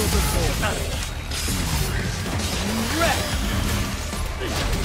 beautiful. Wreck!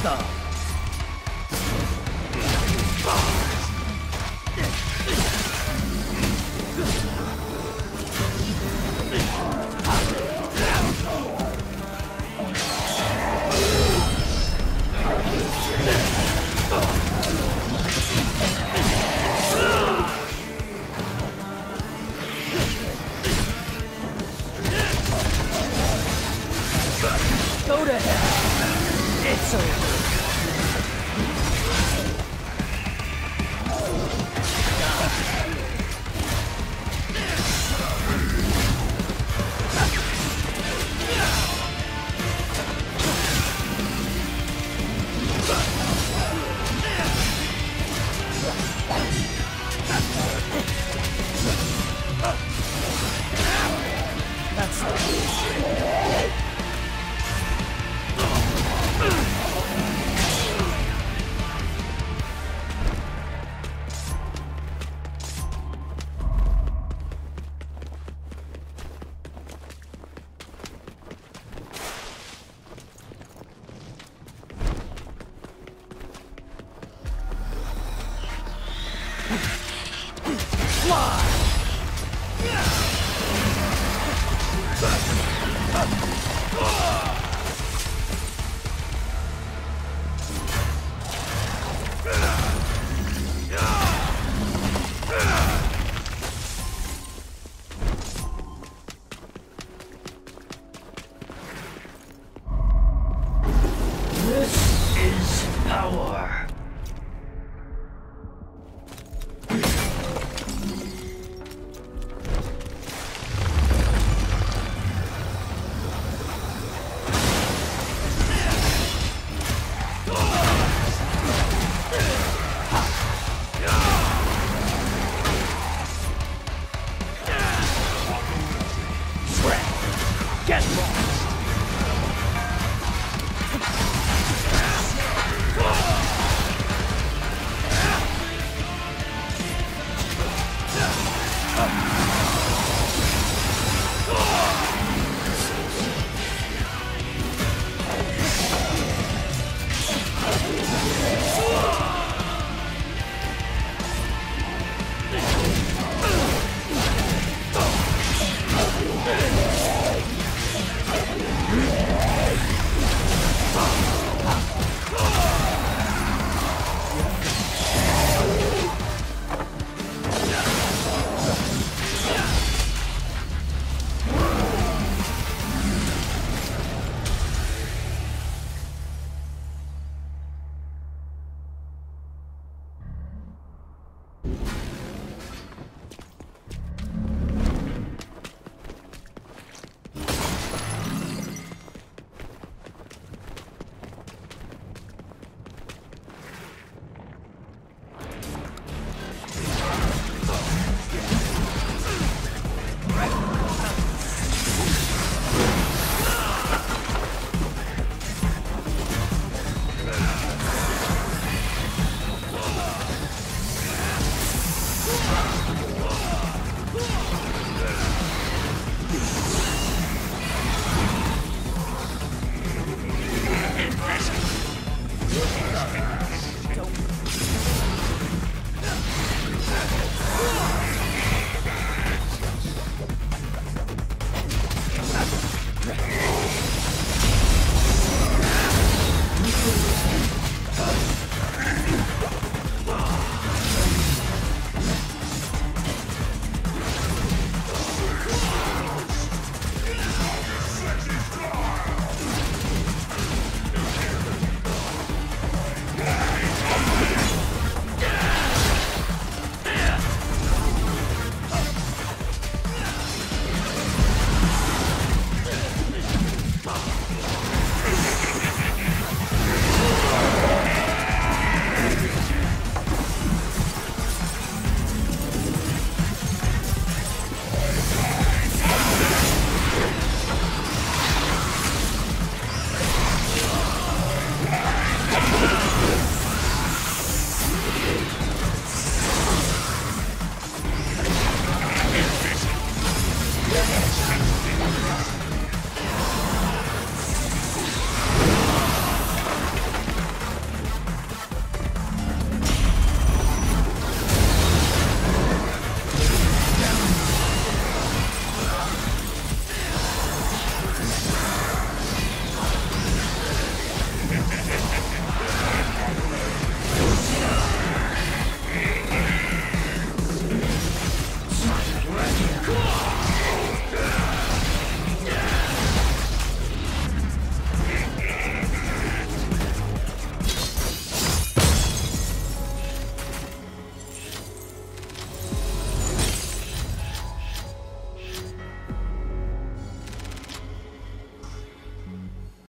Stop.